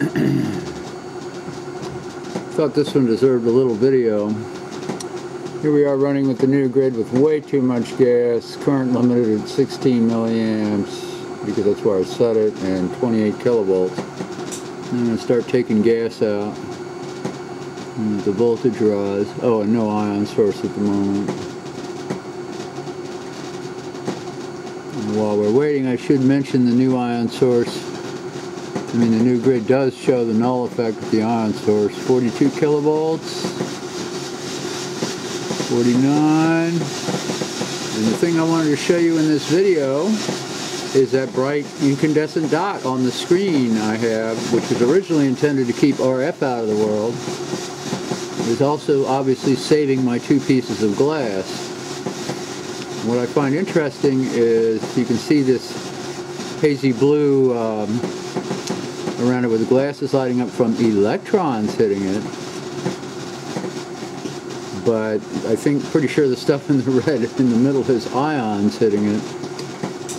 Thought this one deserved a little video. Here we are running with the new grid with way too much gas, current limited at 16 milliamps, because that's where I set it, and 28 kilovolts. I'm going to start taking gas out. And the voltage rise. Oh, and no ion source at the moment. And while we're waiting, I should mention the new ion source. I mean, the new grid does show the null effect with the ion source. 42 kilovolts. 49. And the thing I wanted to show you in this video is that bright incandescent dot on the screen I have, which was originally intended to keep RF out of the world. Is also obviously saving my two pieces of glass. What I find interesting is you can see this hazy blue um, around it with glasses lighting up from electrons hitting it. But I think, pretty sure the stuff in the red in the middle is ions hitting it.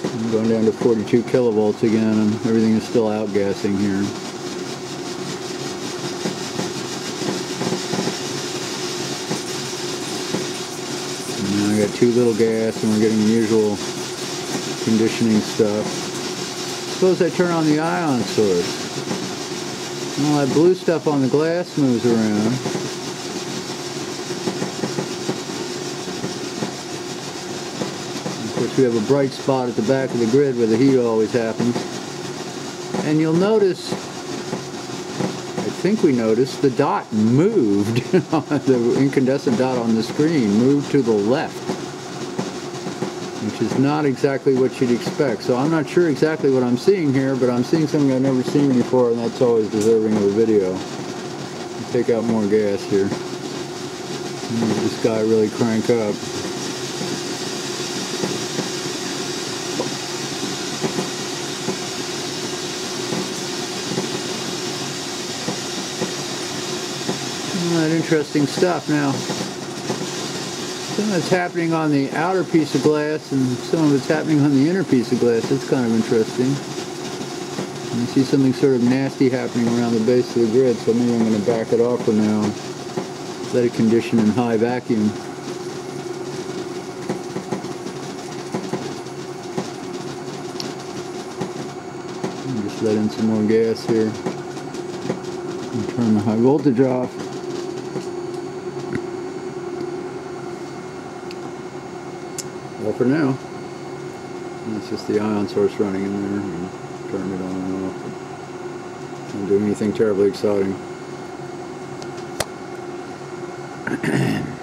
I'm going down to 42 kilovolts again and everything is still outgassing here. And I got too little gas and we're getting the usual conditioning stuff. Suppose I turn on the ion source. All that blue stuff on the glass moves around. Of course we have a bright spot at the back of the grid where the heat always happens. And you'll notice, I think we noticed, the dot moved, the incandescent dot on the screen moved to the left. Which is not exactly what you'd expect. So I'm not sure exactly what I'm seeing here, but I'm seeing something I've never seen before, and that's always deserving of a video. Take out more gas here. This guy really crank up. That interesting stuff now. Some of it's happening on the outer piece of glass and some of it's happening on the inner piece of glass. That's kind of interesting. And you see something sort of nasty happening around the base of the grid, so maybe I'm going to back it off for now. Let it condition in high vacuum. And Just let in some more gas here. And turn the high voltage off. Well, for now, it's just the ion source running in there. And turn it on and off. Don't do anything terribly exciting.